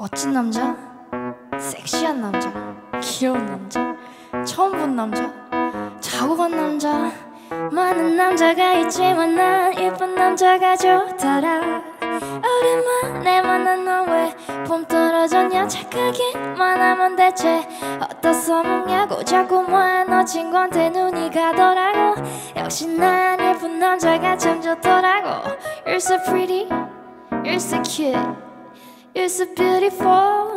멋진 남자, 섹시한 남자, 귀여운 남자, 처음 본 남자, 자고 간 남자. 많은 남자가 있지만 난 예쁜 남자가 좋더라. 오랜만에 만난 너왜봄 떨어졌냐? 착하기만 하면 대체 어디서 먹냐고 자꾸만 너 친구한테 눈이 가더라고. 역시 난 예쁜 남자가 참 좋더라고. You're so pretty, you're so cute, It's a beautiful